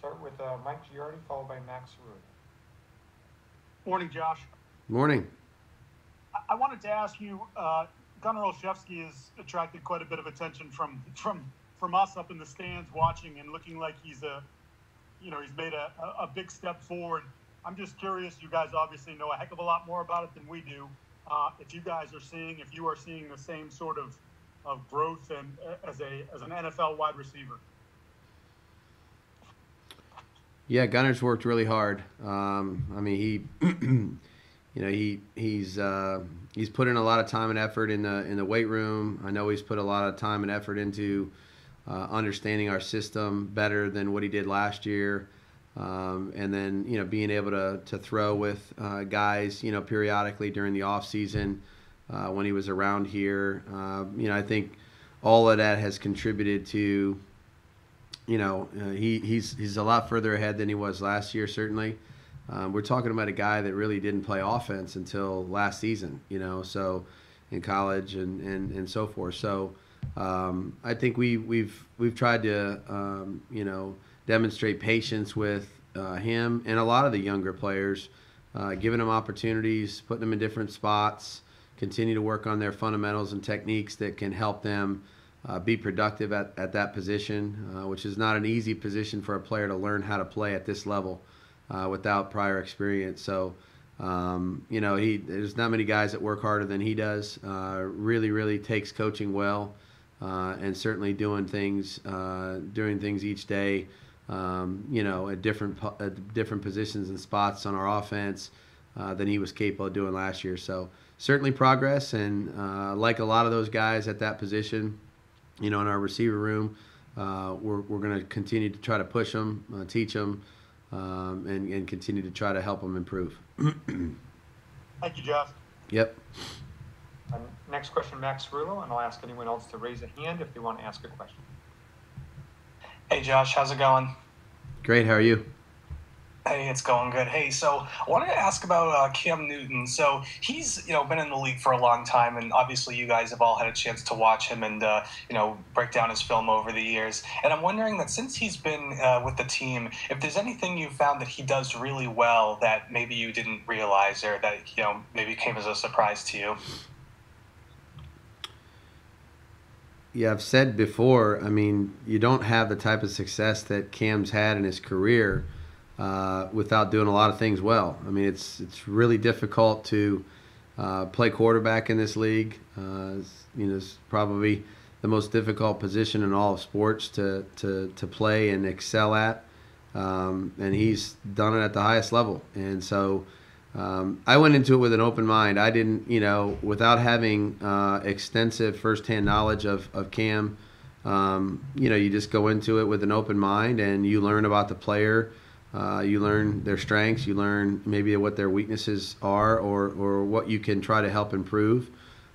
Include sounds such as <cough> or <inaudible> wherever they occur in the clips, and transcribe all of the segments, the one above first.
start with uh, Mike Giardi, followed by Max Rude. Morning, Josh. Morning. I- I wanted to ask you, uh, Gunner Olszewski has attracted quite a bit of attention from from from us up in the stands watching and looking like he's a, you know, he's made a, a, a big step forward. I'm just curious. You guys obviously know a heck of a lot more about it than we do. Uh, if you guys are seeing, if you are seeing the same sort of of growth and uh, as a as an NFL wide receiver. Yeah, Gunner's worked really hard. Um, I mean, he, <clears throat> you know, he he's uh, he's put in a lot of time and effort in the in the weight room. I know he's put a lot of time and effort into uh, understanding our system better than what he did last year. Um, and then you know being able to to throw with uh, guys you know periodically during the off season uh, when he was around here. Uh, you know, I think all of that has contributed to you know, uh, he, he's he's a lot further ahead than he was last year. Certainly, um, we're talking about a guy that really didn't play offense until last season. You know, so in college and and, and so forth. So um, I think we we've we've tried to um, you know demonstrate patience with uh, him and a lot of the younger players, uh, giving them opportunities, putting them in different spots, continue to work on their fundamentals and techniques that can help them uh, be productive at, at that position, uh, which is not an easy position for a player to learn how to play at this level uh, without prior experience. So, um, you know, he there's not many guys that work harder than he does. Uh, really, really takes coaching well, uh, and certainly doing things uh, doing things each day. Um, you know, at different at different positions and spots on our offense than he was capable of doing last year. So certainly progress, and like a lot of those guys at that position you know, in our receiver room. Uh, we're we're going to continue to try to push them, uh, teach them, um, and, and continue to try to help them improve. <clears throat> Thank you, Josh. Yep. Um, next question, Max Rulo, and I'll ask anyone else to raise a hand if they want to ask a question. Hey, Josh, how's it going? Great. How are you? Hey, it's going good. Hey, so I wanted to ask about uh, Cam Newton. So he's you know been in the league for a long time, and obviously you guys have all had a chance to watch him and uh, you know break down his film over the years. And I'm wondering that since he's been uh, with the team, if there's anything you found that he does really well that maybe you didn't realize or that you know maybe came as a surprise to you. Yeah, I've said before. I mean, you don't have the type of success that Cam's had in his career uh, without doing a lot of things well. I mean, it's it's really difficult to uh, play quarterback in this league. Uh, you know, it's probably the most difficult position in all of sports to to, to play and excel at. Um, and he's done it at the highest level. And so um, I went into it with an open mind. I didn't, you know, without having uh, extensive firsthand knowledge of, of Cam, um, you know, you just go into it with an open mind and you learn about the player uh, you learn their strengths. You learn maybe what their weaknesses are, or or what you can try to help improve.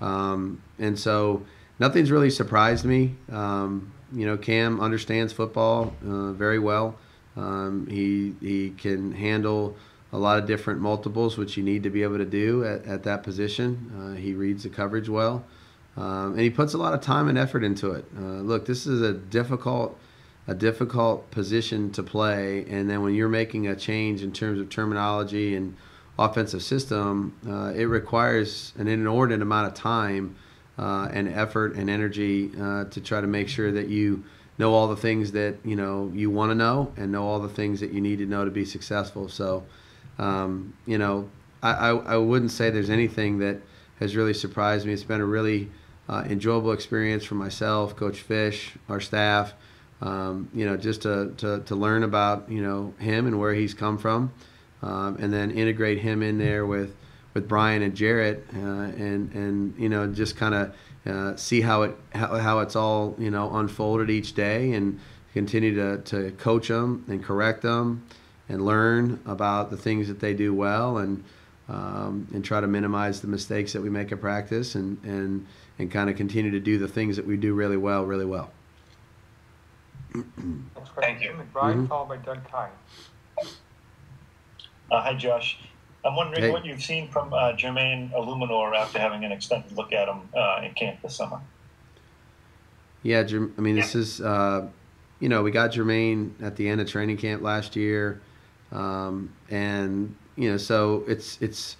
Um, and so nothing's really surprised me. Um, you know, Cam understands football uh, very well. Um, he he can handle a lot of different multiples, which you need to be able to do at, at that position. Uh, he reads the coverage well, um, and he puts a lot of time and effort into it. Uh, look, this is a difficult a difficult position to play, and then when you're making a change in terms of terminology and offensive system, uh, it requires an inordinate amount of time uh, and effort and energy uh, to try to make sure that you know all the things that you know you want to know and know all the things that you need to know to be successful. So, um, you know, I, I, I, wouldn't say there's anything that has really surprised me. It's been a really uh, enjoyable experience for myself, Coach Fish, our staff um, you know, just to, to, to learn about, you know, him and where he's come from, um, and then integrate him in there with, with Brian and Jarrett, uh, and, and, you know, just kind of uh, see how it, how, how it's all, you know, unfolded each day and continue to, to coach them and correct them and learn about the things that they do well and, um, and try to minimize the mistakes that we make at practice and, and, and kind of continue to do the things that we do really well, really well. Next question, Jim McBride, Mhm. followed by Doug Kyed. Uh, hi, Josh. I'm wondering Hey. what you've seen from uh, Jermaine Eluemunor after having an extended look at him uh, in camp this summer. Yeah, Jerm- I mean, this is uh, you know, we got Jermaine at the end of training camp last year, um, and you know, so it's it's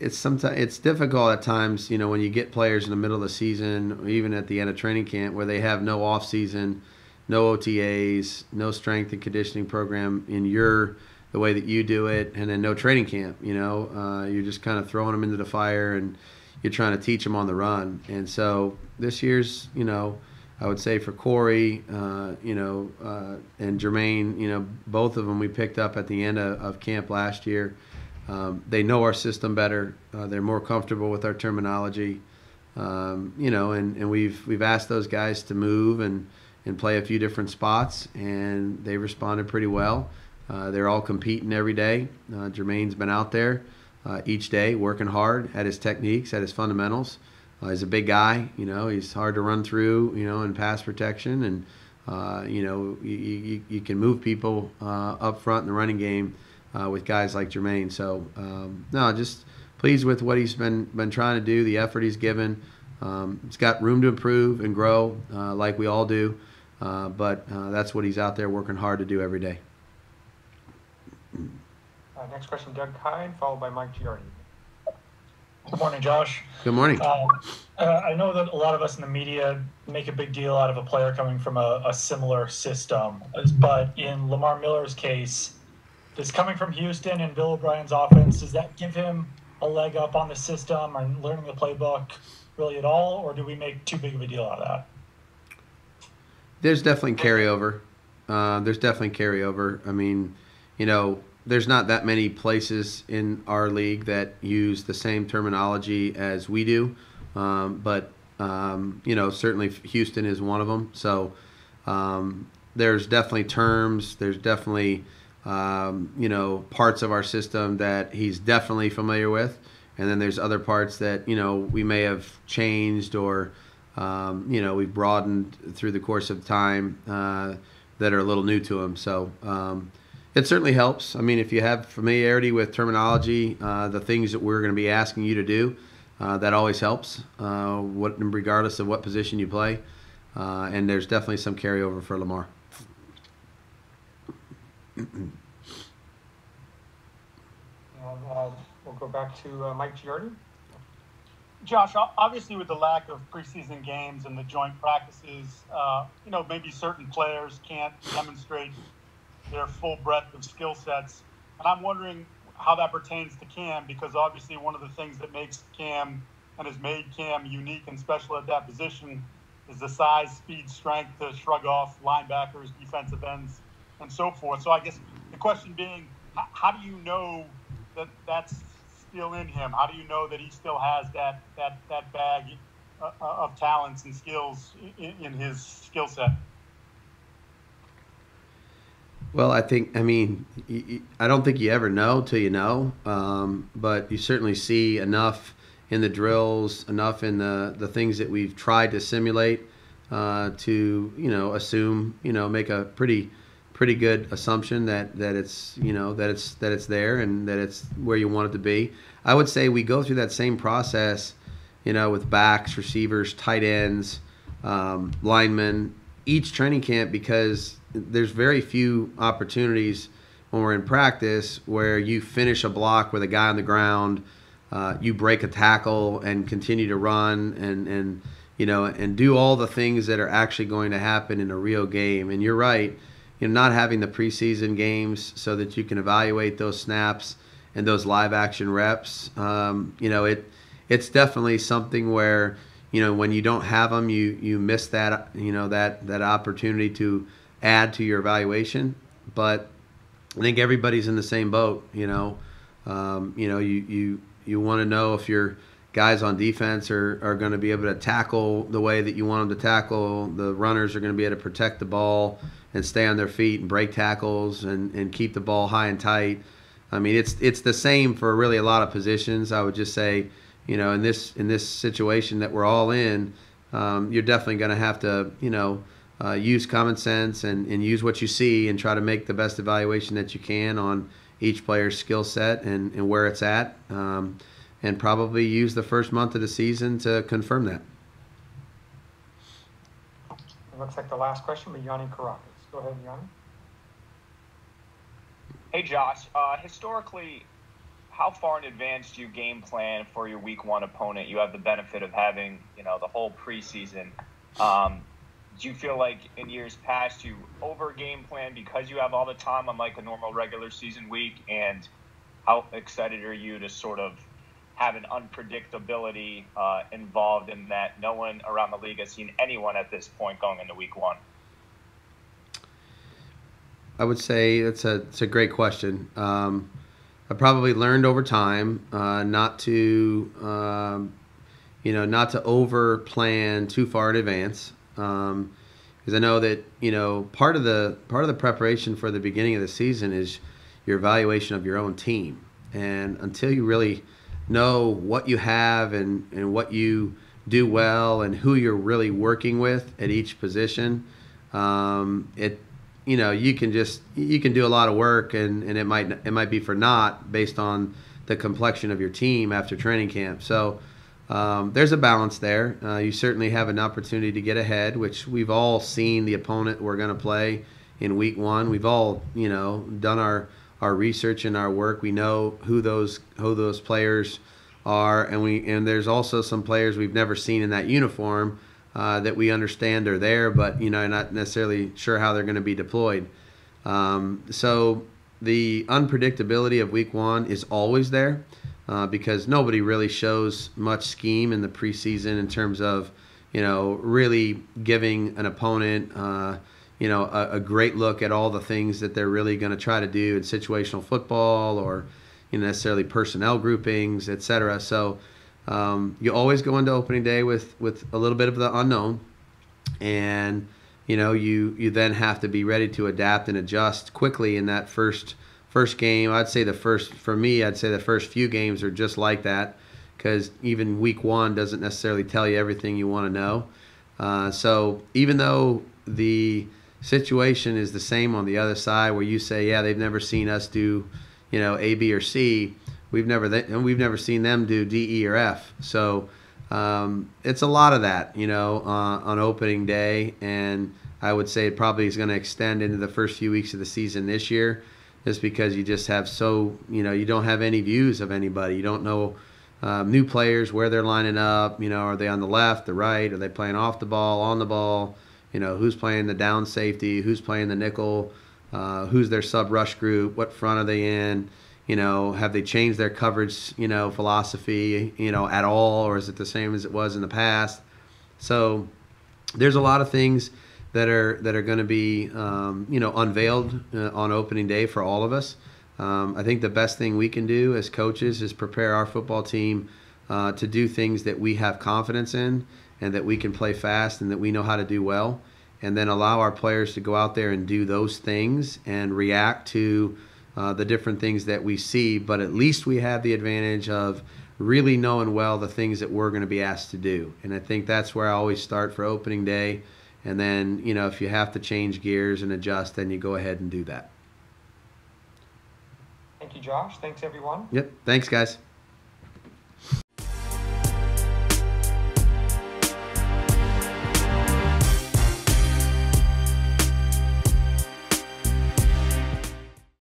it's sometimes it's difficult at times. You know, when you get players in the middle of the season, or even at the end of training camp, where they have no off season, no OTAs, no strength and conditioning program in your the way that you do it, and then no training camp. You know, uh, you're just kind of throwing them into the fire, and you're trying to teach them on the run. And so this year's, you know, I would say for Korey, uh, you know, uh, and Jermaine, you know, both of them we picked up at the end of, of camp last year. Um, they know our system better. Uh, they're more comfortable with our terminology. Um, you know, and, and we've we've asked those guys to move and, and play a few different spots, and they responded pretty well. Uh, they're all competing every day. Uh, Jermaine's been out there uh, each day working hard at his techniques, at his fundamentals. Uh, he's a big guy, you know. He's hard to run through, you know, in pass protection, and uh, you know you, you, you, can move people uh, up front in the running game with guys like Jermaine. So um, no, just pleased with what he's been been trying to do, the effort he's given. Um, he's got room to improve and grow, like we all do. But that's what he's out there working hard to do every day. Uh, next question, Doug Kyed, followed by Mike Giardi. Good morning, Josh. Good morning. Um, uh, I know that a lot of us in the media make a big deal out of a player coming from a, a similar system, but in Lamar Miller's case, does coming from Houston and Bill O'Brien's offense does that give him a leg up on the system and learning the playbook really at all, or do we make too big of a deal out of that? There's definitely carryover. Uh, there's definitely carryover. I mean, you know, there's not that many places in our league that use the same terminology as we do, um, but um, you know certainly Houston is one of them. So um, there's definitely terms. There's definitely um, you know parts of our system that he's definitely familiar with, and then there's other parts that you know we may have changed or um, you know we've broadened through the course of time uh, that are a little new to him. So um, it certainly helps. I mean, if you have familiarity with terminology, uh, the things that we're going to be asking you to do, uh, that always helps. Uh, what, regardless of what position you play, uh, and there's definitely some carryover for Lamar. <clears throat> uh, we'll go back to Mike Giardi. Josh, obviously, with the lack of preseason games and the joint practices, uh, you know, maybe certain players can't demonstrate their full breadth of skill sets. And I'm wondering how that pertains to Cam, because obviously one of the things that makes Cam and has made Cam unique and special at that position is the size, speed, strength to shrug off linebackers, defensive ends, and so forth. So I guess the question being, how do you know that that's still in him? How do you know that he still has that that that bag uh, of talents and skills in, in his skill set? Well, I think, I mean, I don't think you ever know till you know, um, but you certainly see enough in the drills, enough in the, the things that we've tried to simulate uh, to, you know, assume, you know, make a pretty, pretty good assumption that, that it's, you know, that it's, that it's there and that it's where you want it to be. I would say we go through that same process, you know, with backs, receivers, tight ends, um, linemen, each training camp because there's very few opportunities when we're in practice where you finish a block with a guy on the ground, uh, you break a tackle and continue to run and and you know and do all the things that are actually going to happen in a real game. And you're right, you know, not having the preseason games so that you can evaluate those snaps and those live action reps. Um, you know, it it's definitely something where you know when you don't have them, you you miss that you know that that opportunity to add to your evaluation. But I think everybody's in the same boat. You know, um, you know, you you you want to know if your guys on defense are, are going to be able to tackle the way that you want them to tackle. The runners are going to be able to protect the ball and stay on their feet and break tackles and, and keep the ball high and tight. I mean, it's it's the same for really a lot of positions. I would just say, you know, in this in this situation that we're all in, um, you're definitely going to have to, you know, uh, use common sense and, and use what you see and try to make the best evaluation that you can on each player's skill set and, and where it's at. Um, and probably use the first month of the season to confirm that. It looks like the last question by Yanni Caracas. Go ahead. Hey Josh, uh, historically, how far in advance do you game plan for your week one opponent? You have the benefit of having, you know, the whole preseason. Um, do you feel like in years past you over game plan because you have all the time on like a normal regular season week? And how excited are you to sort of have an unpredictability uh, involved in that no one around the league has seen anyone at this point going into week one? I would say it's a it's a great question. Um, I probably learned over time uh, not to um, you know not to over plan too far in advance because um, I know that you know part of the part of the preparation for the beginning of the season is your evaluation of your own team, and until you really know what you have and and what you do well and who you're really working with at each position, um, it you know you can just you can do a lot of work and, and it might it might be for naught based on the complexion of your team after training camp. So um, there's a balance there. Uh, you certainly have an opportunity to get ahead, which we've all seen the opponent we're going to play in week one. We've all you know done our our research and our work. We know who those who those players are, and we and there's also some players we've never seen in that uniform uh, that we understand are there, but you know, not necessarily sure how they're going to be deployed. Um, so the unpredictability of week one is always there uh, because nobody really shows much scheme in the preseason in terms of you know really giving an opponent uh, you know a, a, great look at all the things that they're really going to try to do in situational football or you know necessarily personnel groupings, etc. So um, you always go into opening day with with a little bit of the unknown, and you know you you then have to be ready to adapt and adjust quickly in that first first game. I'd say the first for me, I'd say the first few games are just like that because even week one doesn't necessarily tell you everything you want to know. Uh, so even though the situation is the same on the other side, where you say, yeah, they've never seen us do, you know, A, B, or C We've never and we've never seen them do D, E, or F. So um, it's a lot of that, you know, uh, on opening day, and I would say it probably is going to extend into the first few weeks of the season this year, just because you just have so, you know, you don't have any views of anybody. You don't know um, new players where they're lining up. You know, are they on the left, the right? Are they playing off the ball, on the ball? You know, who's playing the down safety? Who's playing the nickel? Uh, who's their sub rush group? What front are they in? You know have they changed their coverage you know philosophy you know at all or is it the same as it was in the past? So there's a lot of things that are that are going to be um, you know unveiled uh, on opening day for all of us. Um, i think the best thing we can do as coaches is prepare our football team uh, to do things that we have confidence in and that we can play fast and that we know how to do well and then allow our players to go out there and do those things and react to uh, the different things that we see, but at least we have the advantage of really knowing well the things that we're going to be asked to do. And I think that's where I always start for opening day. And then, you know, if you have to change gears and adjust, then you go ahead and do that. Thank you, Josh. Thanks, everyone. Yep. Thanks, guys.